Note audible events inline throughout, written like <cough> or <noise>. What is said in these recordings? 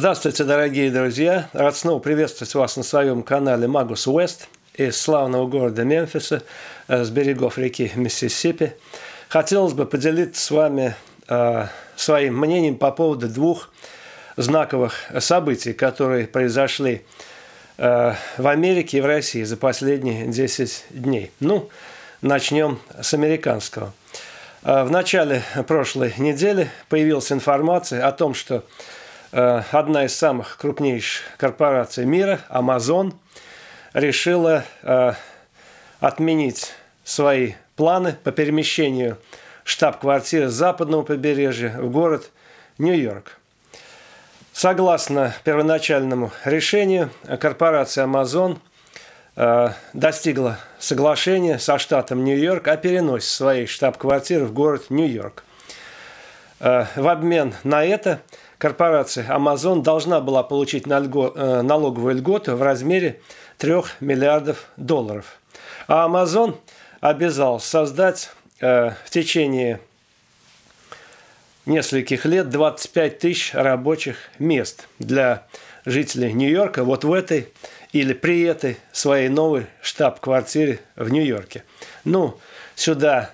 Здравствуйте, дорогие друзья! Рад снова приветствовать вас на своем канале Магус Уэст из славного города Мемфиса, э, с берегов реки Миссисипи. Хотелось бы поделиться с вами э, своим мнением по поводу двух знаковых событий, которые произошли э, в Америке и в России за последние 10 дней. Ну, начнем с американского. В начале прошлой недели появилась информация о том, что Э, одна из самых крупнейших корпораций мира, Amazon, решила э, отменить свои планы по перемещению штаб-квартиры с западного побережья в город Нью-Йорк. Согласно первоначальному решению, корпорация Amazon достигла соглашения со штатом Нью-Йорк о переносе своей штаб-квартиры в город Нью-Йорк. В обмен на это – корпорация Amazon должна была получить э, налоговую льготу в размере 3 миллиардов долларов. А Amazon обязал создать э, в течение нескольких лет 25 тысяч рабочих мест для жителей Нью-Йорка вот в этой или при этой своей новой штаб-квартире в Нью-Йорке. Ну, сюда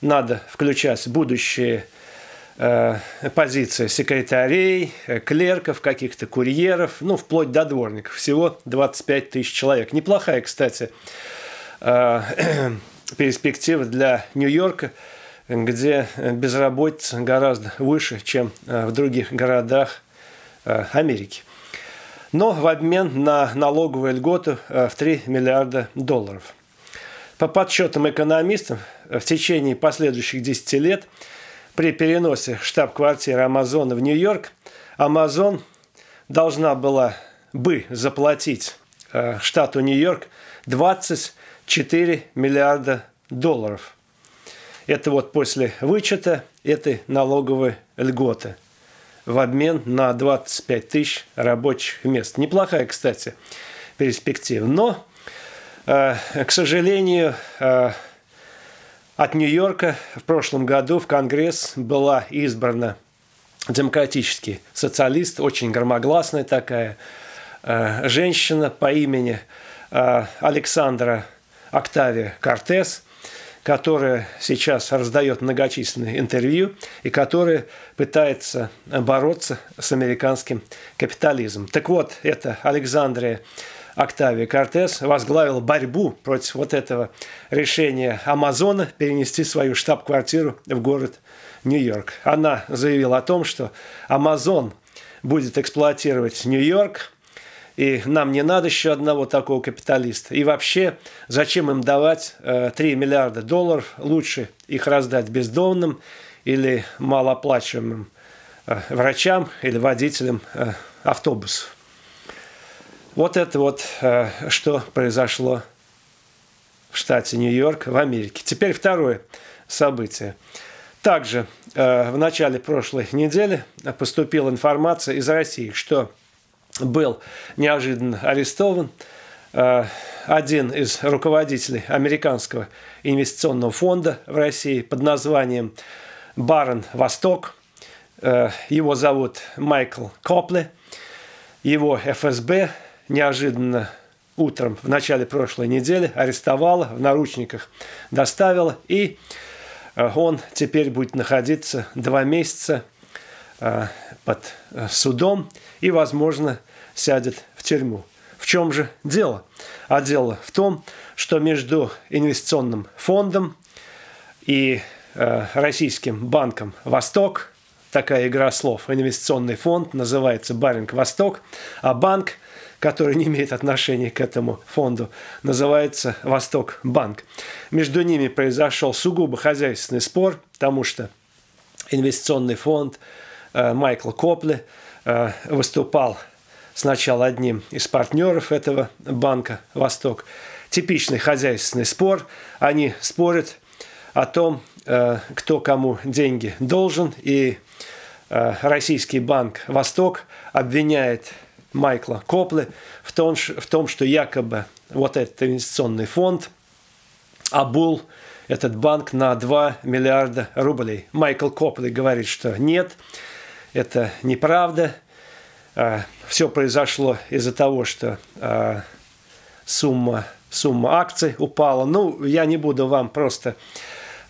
надо включать будущие Э, позиция секретарей, э, клерков, каких-то курьеров, ну, вплоть до дворников. Всего 25 тысяч человек. Неплохая, кстати, э, <clears throat> перспектива для Нью-Йорка, где безработица гораздо выше, чем в других городах Америки. Но в обмен на налоговую льготу в 3 миллиарда долларов. По подсчетам экономистов, в течение последующих 10 лет – при переносе штаб-квартиры Амазона в Нью-Йорк, Амазон должна была бы заплатить э, штату Нью-Йорк 24 миллиарда долларов. Это вот после вычета этой налоговой льготы в обмен на 25 тысяч рабочих мест. Неплохая, кстати, перспектива. Но, э, к сожалению, э, от Нью-Йорка в прошлом году в Конгресс была избрана демократический социалист, очень громогласная такая э, женщина по имени Александра Октавия Кортес, которая сейчас раздает многочисленные интервью и которая пытается бороться с американским капитализмом. Так вот, это Александрия Октавия Кортес возглавил борьбу против вот этого решения Амазона перенести свою штаб-квартиру в город Нью-Йорк. Она заявила о том, что Амазон будет эксплуатировать Нью-Йорк, и нам не надо еще одного такого капиталиста. И вообще, зачем им давать 3 э, миллиарда долларов? Лучше их раздать бездомным или малооплачиваемым э, врачам или водителям э, автобусов. Вот это вот, что произошло в штате Нью-Йорк в Америке. Теперь второе событие. Также в начале прошлой недели поступила информация из России, что был неожиданно арестован э, один из руководителей американского инвестиционного фонда в России под названием Барон Восток. Его зовут Майкл Копли. Его ФСБ неожиданно утром в начале прошлой недели арестовала, в наручниках доставила, и э, он теперь будет находиться два месяца э, под э, судом и, возможно, сядет в тюрьму. В чем же дело? А дело в том, что между инвестиционным фондом и российским банком «Восток» такая игра слов. Инвестиционный фонд называется «Баринг Восток», а банк – который не имеет отношения к этому фонду, называется «Восток Банк». Между ними произошел сугубо хозяйственный спор, потому что инвестиционный фонд э, Майкл Копли э, выступал сначала одним из партнеров этого банка «Восток». Типичный хозяйственный спор. Они спорят о том, э, кто кому деньги должен, и российский банк «Восток» обвиняет Майкла Коплы в том, в том, что якобы вот этот инвестиционный фонд обул этот банк на 2 миллиарда рублей. Майкл Копли говорит, что нет, это неправда. А, Все произошло из-за того, что а, сумма, сумма акций упала. Ну, я не буду вам просто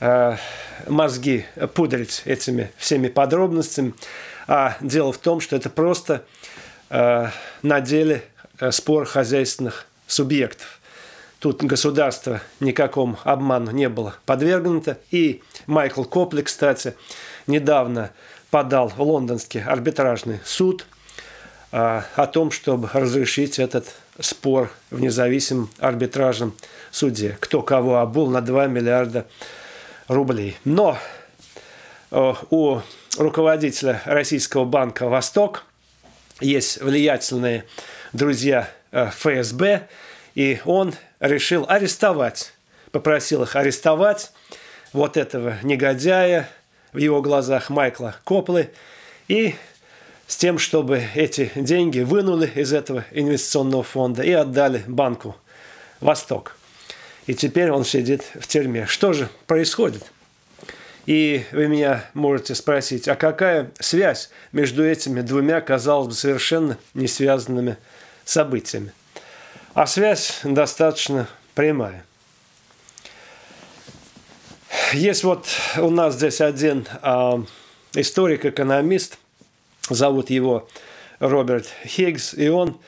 а, мозги пудрить этими всеми подробностями. А дело в том, что это просто на деле спор хозяйственных субъектов. Тут государство никакому обману не было подвергнуто. И Майкл Копли, кстати, недавно подал в лондонский арбитражный суд а, о том, чтобы разрешить этот спор в независимом арбитражном суде. Кто кого обул на 2 миллиарда рублей. Но у руководителя российского банка «Восток» есть влиятельные друзья э, ФСБ, и он решил арестовать, попросил их арестовать вот этого негодяя в его глазах Майкла Коплы и с тем, чтобы эти деньги вынули из этого инвестиционного фонда и отдали банку «Восток». И теперь он сидит в тюрьме. Что же происходит? И вы меня можете спросить, а какая связь между этими двумя, казалось бы, совершенно не связанными событиями? А связь достаточно прямая. Есть вот у нас здесь один э, историк-экономист, зовут его Роберт Хиггс, и он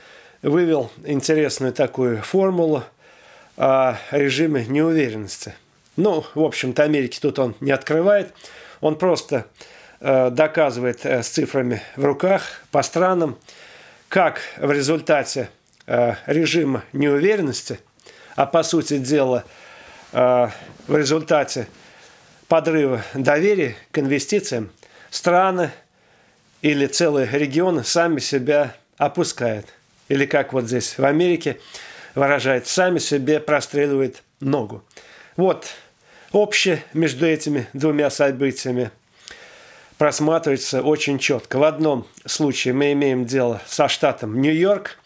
вывел интересную такую формулу о режиме неуверенности. Ну, в общем-то, Америки тут он не открывает, он просто э, доказывает э, с цифрами в руках по странам, как в результате Э, режима неуверенности, а по сути дела э, в результате подрыва доверия к инвестициям страны или целые регионы сами себя опускают. Или как вот здесь в Америке выражает, сами себе простреливают ногу. Вот общее между этими двумя событиями просматривается очень четко. В одном случае мы имеем дело со штатом Нью-Йорк,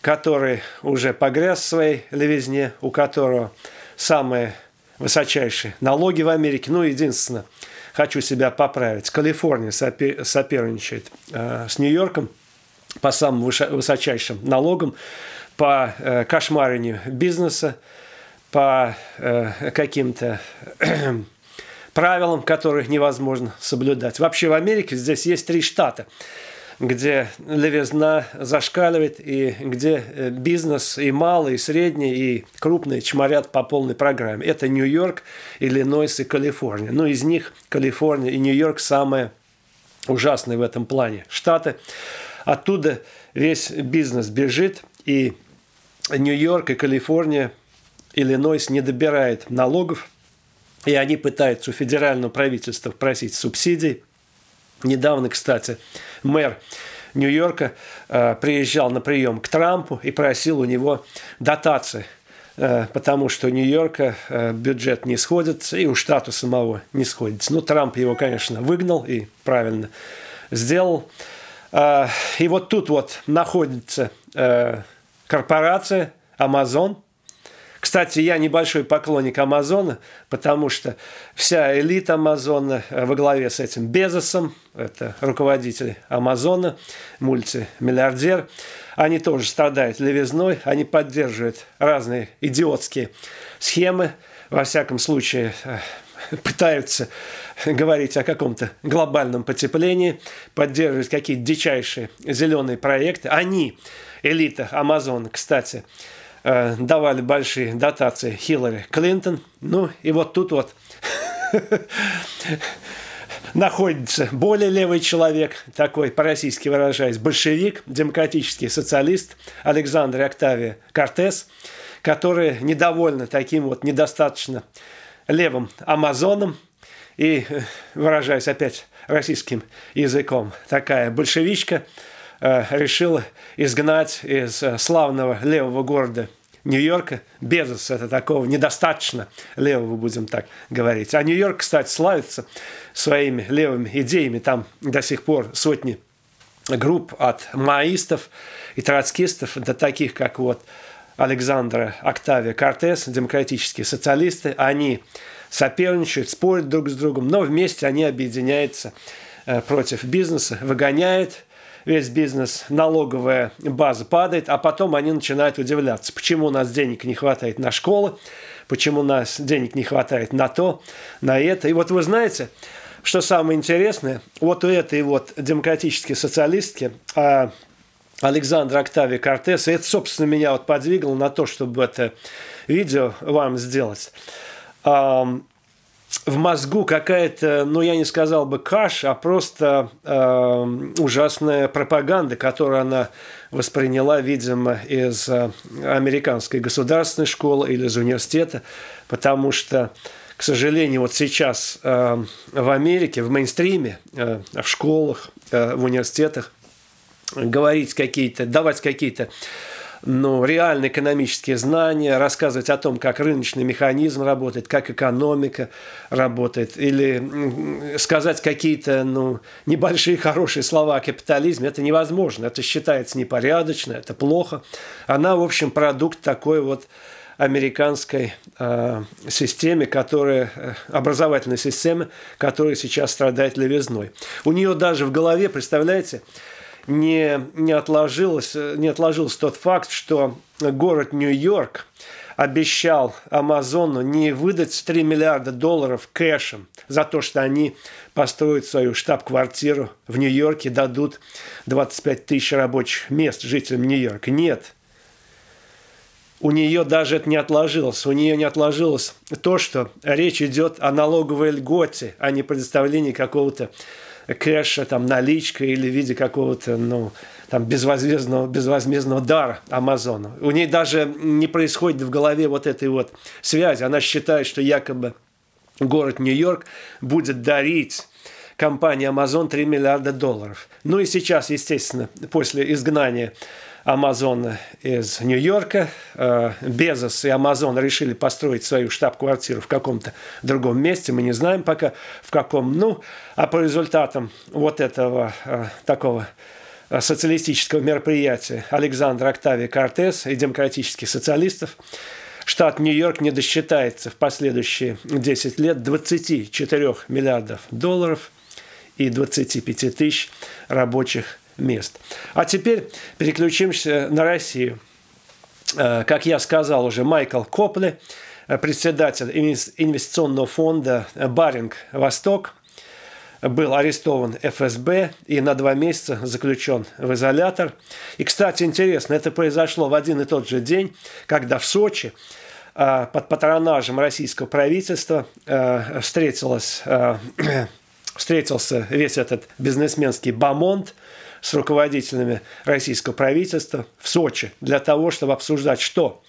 который уже погряз в своей левизне, у которого самые высочайшие налоги в Америке. Ну, единственное, хочу себя поправить. Калифорния соперничает э, с Нью-Йорком по самым высочайшим налогам, по э, кошмарению бизнеса, по э, каким-то <clears throat> правилам, которых невозможно соблюдать. Вообще в Америке здесь есть три штата – где левизна зашкаливает и где э, бизнес и малый, и средний, и крупный чморят по полной программе. Это Нью-Йорк, Иллинойс и Калифорния. Ну, из них Калифорния и Нью-Йорк самые ужасные в этом плане. Штаты. Оттуда весь бизнес бежит, и Нью-Йорк и Калифорния, Иллинойс не добирает налогов, и они пытаются у федерального правительства просить субсидий. Недавно, кстати, мэр Нью-Йорка э, приезжал на прием к Трампу и просил у него дотации, э, потому что Нью-Йорка э, бюджет не сходится, и у штата самого не сходится. Ну, Трамп его, конечно, выгнал и правильно сделал. И вот тут вот находится корпорация Amazon – кстати, я небольшой поклонник Амазона, потому что вся элита Амазона во главе с этим Безосом, это руководитель Амазона, мультимиллиардер, они тоже страдают левизной, они поддерживают разные идиотские схемы, во всяком случае э, пытаются говорить о каком-то глобальном потеплении, поддерживать какие-то дичайшие зеленые проекты. Они, элита Амазона, кстати, Э, давали большие дотации Хиллари Клинтон. Ну и вот тут вот <laughs> находится более левый человек, такой по-российски выражаясь, большевик, демократический социалист Александр Октавия Кортес, который недовольны таким вот недостаточно левым Амазоном и, э, выражаясь опять российским языком, такая большевичка – Э, решил изгнать из славного левого города Нью-Йорка Безос. Это такого недостаточно левого, будем так говорить. А Нью-Йорк, кстати, славится своими левыми идеями. Там до сих пор сотни групп от маоистов и троцкистов до таких, как вот Александра Октавия Кортес, демократические социалисты, они соперничают, спорят друг с другом, но вместе они объединяются э, против бизнеса, выгоняет весь бизнес, налоговая база падает, а потом они начинают удивляться, почему у нас денег не хватает на школы, почему у нас денег не хватает на то, на это. И вот вы знаете, что самое интересное, вот у этой вот демократической социалистки, а Александра Октавия Кортес, и это, собственно, меня вот подвигало на то, чтобы это видео вам сделать в мозгу какая-то, ну, я не сказал бы каша, а просто э, ужасная пропаганда, которую она восприняла, видимо, из э, американской государственной школы или из университета, потому что, к сожалению, вот сейчас э, в Америке, в мейнстриме, э, в школах, э, в университетах говорить какие-то, давать какие-то ну, реальные экономические знания, рассказывать о том, как рыночный механизм работает, как экономика работает, или сказать какие-то ну, небольшие хорошие слова о капитализме, это невозможно, это считается непорядочно, это плохо. Она, в общем, продукт такой вот американской э, системе, которая, образовательной системы, которая сейчас страдает левизной. У нее даже в голове, представляете, не, не, отложилось, не отложился тот факт, что город Нью-Йорк обещал Амазону не выдать 3 миллиарда долларов кэшем за то, что они построят свою штаб-квартиру в Нью-Йорке, дадут 25 тысяч рабочих мест жителям Нью-Йорка. Нет. У нее даже это не отложилось. У нее не отложилось то, что речь идет о налоговой льготе, а не предоставлении какого-то кэша, там, наличка или в виде какого-то, ну, там, безвозмездного, безвозмездного дара Амазону. У ней даже не происходит в голове вот этой вот связи. Она считает, что якобы город Нью-Йорк будет дарить компании Amazon 3 миллиарда долларов. Ну и сейчас, естественно, после изгнания Амазона из Нью-Йорка. Э, Безос и Амазон решили построить свою штаб-квартиру в каком-то другом месте. Мы не знаем пока в каком. Ну, а по результатам вот этого э, такого э, социалистического мероприятия Александра Октавия Кортес и демократических социалистов штат Нью-Йорк не досчитается в последующие 10 лет 24 миллиардов долларов и 25 тысяч рабочих мест. А теперь переключимся на Россию. Э, как я сказал уже, Майкл Копли, э, председатель инвестиционного фонда «Баринг Восток», был арестован ФСБ и на два месяца заключен в изолятор. И, кстати, интересно, это произошло в один и тот же день, когда в Сочи э, под патронажем российского правительства встретилась, встретился весь этот бизнесменский бомонд – с руководителями российского правительства в Сочи для того, чтобы обсуждать что?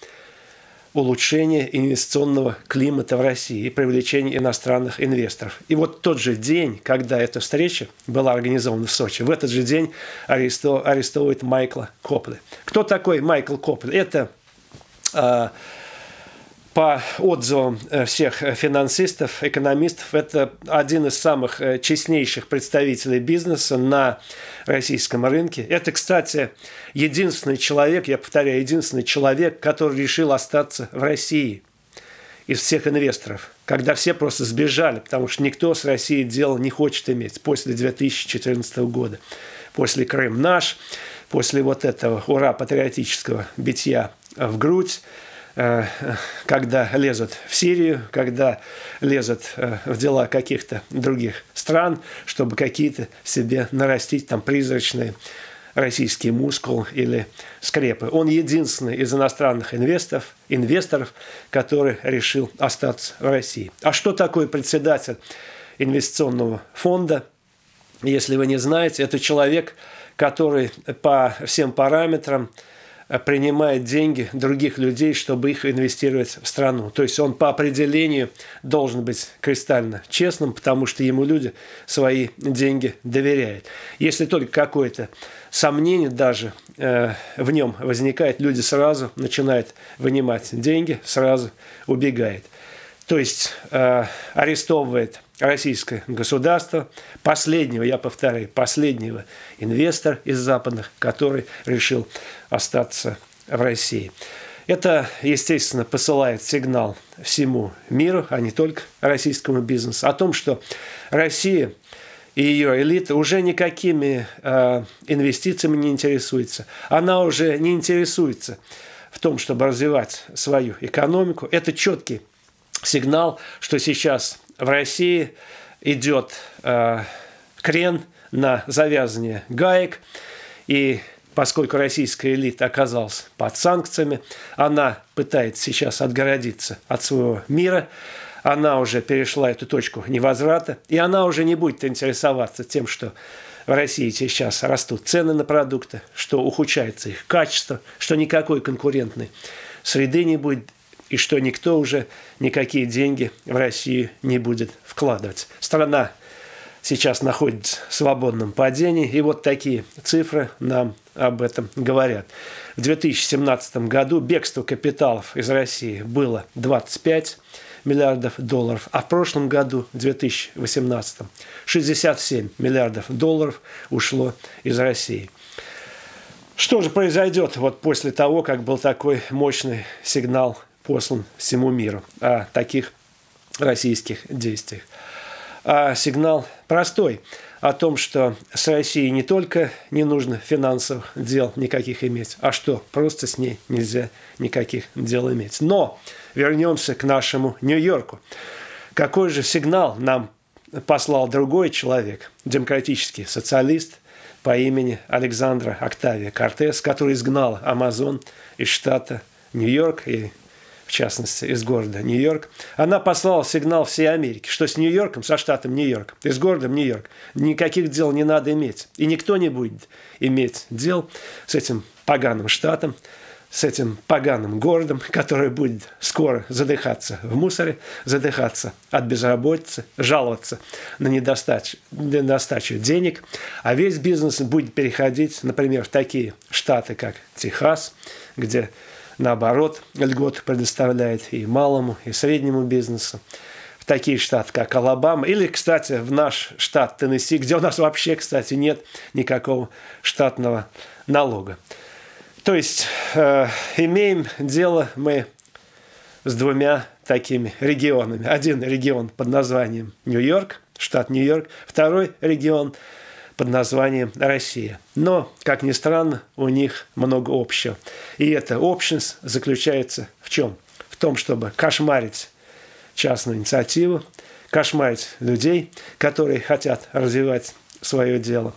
улучшение инвестиционного климата в России и привлечение иностранных инвесторов. И вот тот же день, когда эта встреча была организована в Сочи, в этот же день арестовывает Майкла Копли. Кто такой Майкл Копли? Это а, по отзывам э, всех финансистов, экономистов, это один из самых э, честнейших представителей бизнеса на российском рынке. Это, кстати, единственный человек, я повторяю, единственный человек, который решил остаться в России из всех инвесторов, когда все просто сбежали, потому что никто с Россией дело не хочет иметь после 2014 года, после Крым наш, после вот этого ура патриотического битья в грудь, Э, когда лезут в Сирию, когда лезут э, в дела каких-то других стран, чтобы какие-то себе нарастить там призрачные российские мускулы или скрепы. Он единственный из иностранных инвесторов, инвесторов, который решил остаться в России. А что такое председатель инвестиционного фонда? Если вы не знаете, это человек, который по всем параметрам – принимает деньги других людей, чтобы их инвестировать в страну. То есть он по определению должен быть кристально честным, потому что ему люди свои деньги доверяют. Если только какое-то сомнение даже э, в нем возникает, люди сразу начинают вынимать деньги, сразу убегают. То есть э, арестовывает российское государство, последнего, я повторяю, последнего инвестора из западных, который решил остаться в России. Это, естественно, посылает сигнал всему миру, а не только российскому бизнесу, о том, что Россия и ее элита уже никакими э, инвестициями не интересуется. Она уже не интересуется в том, чтобы развивать свою экономику. Это четкий сигнал, что сейчас в России идет э, крен на завязывание гаек, и поскольку российская элита оказалась под санкциями, она пытается сейчас отгородиться от своего мира, она уже перешла эту точку невозврата, и она уже не будет интересоваться тем, что в России сейчас растут цены на продукты, что ухудшается их качество, что никакой конкурентной среды не будет, и что никто уже никакие деньги в Россию не будет вкладывать. Страна сейчас находится в свободном падении, и вот такие цифры нам об этом говорят. В 2017 году бегство капиталов из России было 25 миллиардов долларов, а в прошлом году, в 2018, 67 миллиардов долларов ушло из России. Что же произойдет вот после того, как был такой мощный сигнал послан всему миру о таких российских действиях? А сигнал простой о том, что с Россией не только не нужно финансовых дел никаких иметь, а что просто с ней нельзя никаких дел иметь. Но вернемся к нашему Нью-Йорку. Какой же сигнал нам послал другой человек, демократический социалист по имени Александра Октавия Кортес, который изгнал Амазон из штата Нью-Йорк и в частности, из города Нью-Йорк, она послала сигнал всей Америке, что с Нью-Йорком, со штатом Нью-Йорк, и с городом Нью-Йорк никаких дел не надо иметь. И никто не будет иметь дел с этим поганым штатом, с этим поганым городом, который будет скоро задыхаться в мусоре, задыхаться от безработицы, жаловаться на недостачу, недостачу денег, а весь бизнес будет переходить, например, в такие штаты, как Техас, где наоборот, льготы предоставляет и малому, и среднему бизнесу. В такие штаты, как Алабама, или, кстати, в наш штат Теннесси, где у нас вообще, кстати, нет никакого штатного налога. То есть э, имеем дело мы с двумя такими регионами. Один регион под названием Нью-Йорк, штат Нью-Йорк, второй регион – под названием «Россия». Но, как ни странно, у них много общего. И эта общность заключается в чем? В том, чтобы кошмарить частную инициативу, кошмарить людей, которые хотят развивать свое дело.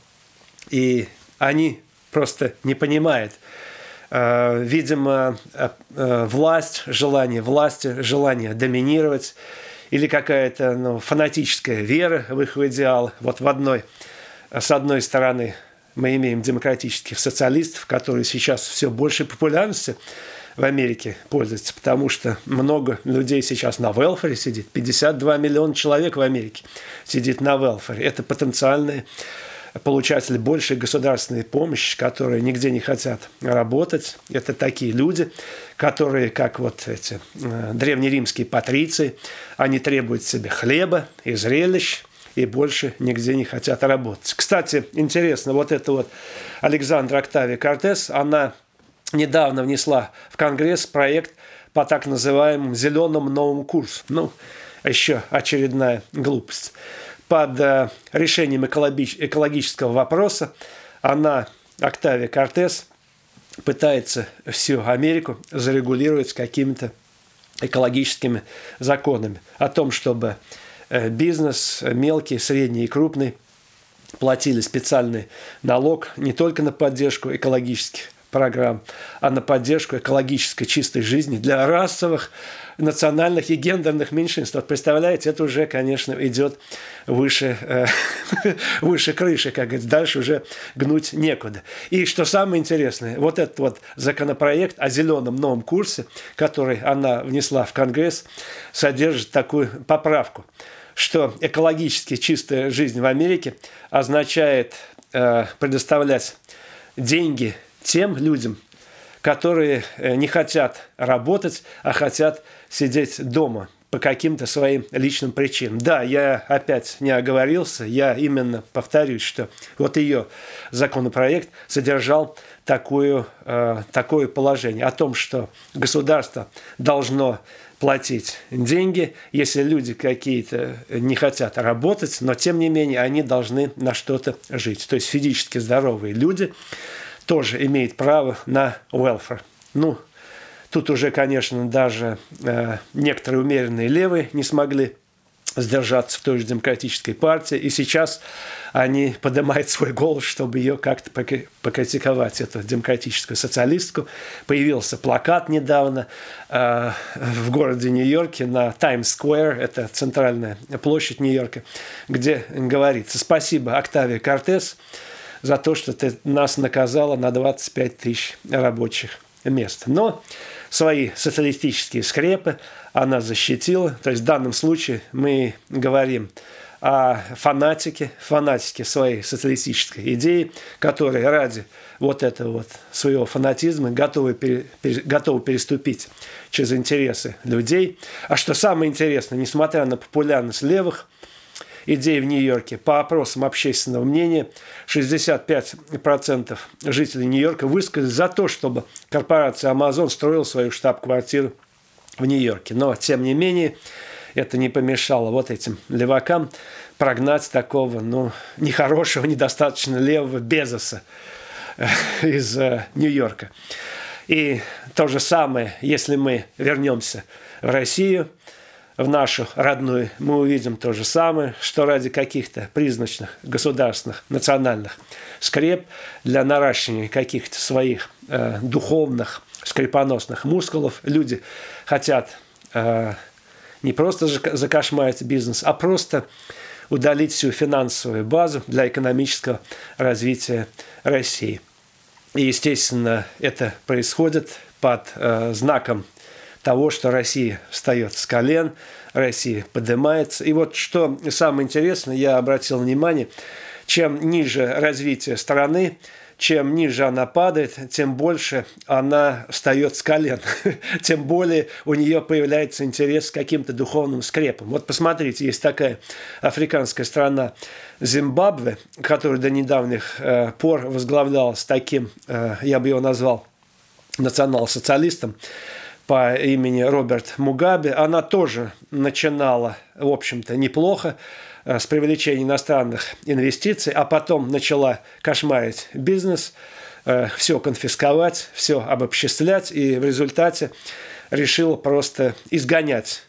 И они просто не понимают, э, видимо, э, э, власть, желание власти, желание доминировать или какая-то ну, фанатическая вера в их идеал. Вот в одной с одной стороны, мы имеем демократических социалистов, которые сейчас все больше популярности в Америке пользуются, потому что много людей сейчас на велфаре сидит. 52 миллиона человек в Америке сидит на велфаре. Это потенциальные получатели большей государственной помощи, которые нигде не хотят работать. Это такие люди, которые, как вот эти э, древнеримские патриции, они требуют себе хлеба и зрелищ, и больше нигде не хотят работать. Кстати, интересно, вот это вот Александра Октавия Кортес, она недавно внесла в Конгресс проект по так называемому зеленому новому курсу. Ну, еще очередная глупость. Под э, решением экологического вопроса она, Октавия Кортес, пытается всю Америку зарегулировать какими-то экологическими законами о том, чтобы бизнес, мелкий, средний и крупный, платили специальный налог не только на поддержку экологических программ, а на поддержку экологической чистой жизни для расовых, национальных и гендерных меньшинств. Вот представляете, это уже, конечно, идет выше, э, <laughs> выше крыши, как говорится, дальше уже гнуть некуда. И что самое интересное, вот этот вот законопроект о зеленом новом курсе, который она внесла в Конгресс, содержит такую поправку – что экологически чистая жизнь в Америке означает э, предоставлять деньги тем людям, которые э, не хотят работать, а хотят сидеть дома по каким-то своим личным причинам. Да, я опять не оговорился, я именно повторюсь, что вот ее законопроект содержал такую, э, такое положение о том, что государство должно платить деньги, если люди какие-то не хотят работать, но тем не менее они должны на что-то жить. То есть физически здоровые люди тоже имеют право на welfare. Ну, тут уже, конечно, даже э, некоторые умеренные левые не смогли сдержаться в той же демократической партии, и сейчас они поднимают свой голос, чтобы ее как-то покритиковать, эту демократическую социалистку. Появился плакат недавно э, в городе Нью-Йорке на Таймс-сквер, это центральная площадь Нью-Йорка, где говорится «Спасибо, Октавия Кортес, за то, что ты нас наказала на 25 тысяч рабочих мест». Но свои социалистические скрепы она защитила. То есть в данном случае мы говорим о фанатике, фанатике своей социалистической идеи, которые ради вот этого вот своего фанатизма готовы, пере, готовы переступить через интересы людей. А что самое интересное, несмотря на популярность левых идей в Нью-Йорке, по опросам общественного мнения, 65% жителей Нью-Йорка высказали за то, чтобы корпорация Amazon строила свою штаб-квартиру в Нью-Йорке. Но, тем не менее, это не помешало вот этим левакам прогнать такого, ну, нехорошего, <laughs> недостаточно левого Безоса э, из э, Нью-Йорка. И то же самое, если мы вернемся в Россию, в нашу родную, мы увидим то же самое, что ради каких-то призначных государственных, национальных скреп для наращивания каких-то своих э, духовных, скрипоносных мускулов люди хотят э, не просто закошмарить бизнес, а просто удалить всю финансовую базу для экономического развития России. И, естественно, это происходит под э, знаком того, что Россия встает с колен, Россия поднимается. И вот что самое интересное, я обратил внимание, чем ниже развитие страны, чем ниже она падает, тем больше она встает с колен, <laughs> тем более у нее появляется интерес к каким-то духовным скрепам. Вот посмотрите, есть такая африканская страна Зимбабве, которая до недавних э, пор возглавлялась таким, э, я бы его назвал, национал-социалистом, по имени Роберт Мугабе, она тоже начинала, в общем-то, неплохо, с привлечением иностранных инвестиций, а потом начала кошмарить бизнес, э, все конфисковать, все обобществлять, и в результате решила просто изгонять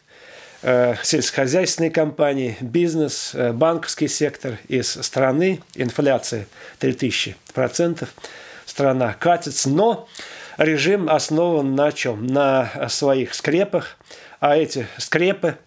э, сельскохозяйственные компании, бизнес, банковский сектор из страны. Инфляция 3000%, страна катится, но режим основан на чем? На своих скрепах, а эти скрепы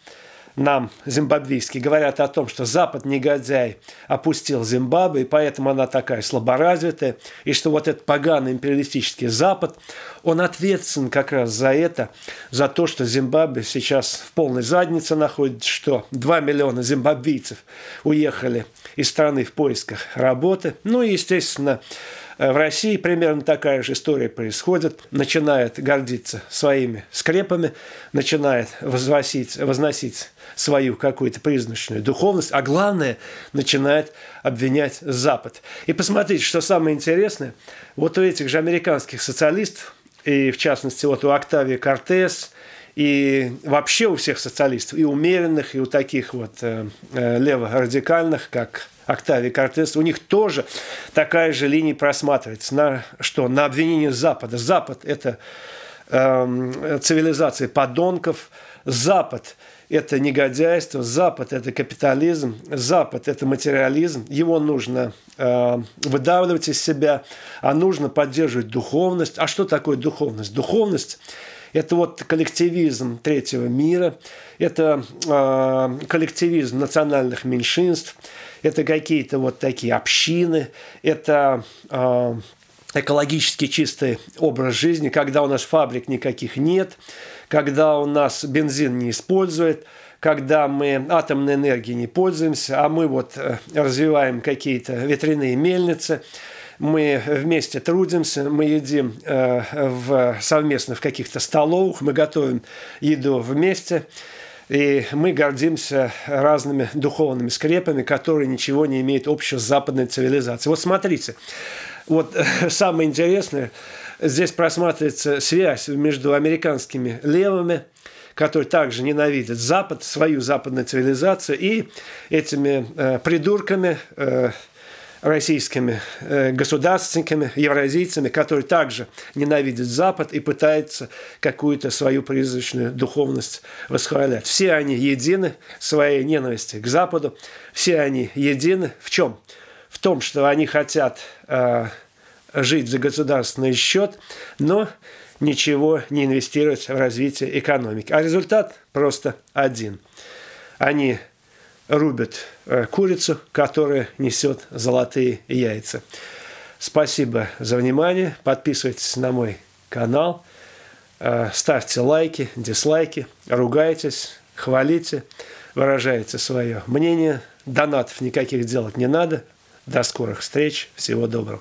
нам, зимбабвийские, говорят о том, что Запад негодяй опустил Зимбабве, и поэтому она такая слаборазвитая, и что вот этот поганый империалистический Запад, он ответственен как раз за это, за то, что Зимбабве сейчас в полной заднице находится, что 2 миллиона зимбабвийцев уехали из страны в поисках работы. Ну и, естественно, в России примерно такая же история происходит. Начинает гордиться своими скрепами, начинает возносить, возносить свою какую-то призначную духовность, а главное, начинает обвинять Запад. И посмотрите, что самое интересное, вот у этих же американских социалистов, и в частности вот у Октавии Кортес, и вообще у всех социалистов, и умеренных, и у таких вот э, э, леворадикальных, как Октавий Кортес, у них тоже такая же линия просматривается. На что? На обвинение Запада. Запад – это э, цивилизация подонков. Запад – это негодяйство. Запад – это капитализм. Запад – это материализм. Его нужно э, выдавливать из себя, а нужно поддерживать духовность. А что такое духовность? Духовность это вот коллективизм третьего мира, это э, коллективизм национальных меньшинств, это какие-то вот такие общины, это э, экологически чистый образ жизни, когда у нас фабрик никаких нет, когда у нас бензин не использует, когда мы атомной энергией не пользуемся, а мы вот э, развиваем какие-то ветряные мельницы, мы вместе трудимся, мы едим э, в, совместно в каких-то столовых, мы готовим еду вместе, И мы гордимся разными духовными скрепами, которые ничего не имеют общего с западной цивилизацией. Вот смотрите, вот самое интересное, здесь просматривается связь между американскими левыми, которые также ненавидят Запад, свою западную цивилизацию, и этими э, придурками, э, российскими э, государственниками, евразийцами, которые также ненавидят Запад и пытаются какую-то свою призрачную духовность восхвалять. Все они едины в своей ненависти к Западу, все они едины в чем? В том, что они хотят э, жить за государственный счет, но ничего не инвестировать в развитие экономики. А результат просто один. Они рубят э, курицу, которая несет золотые яйца. Спасибо за внимание. Подписывайтесь на мой канал. Э, ставьте лайки, дизлайки, ругайтесь, хвалите, выражайте свое мнение. Донатов никаких делать не надо. До скорых встреч. Всего доброго.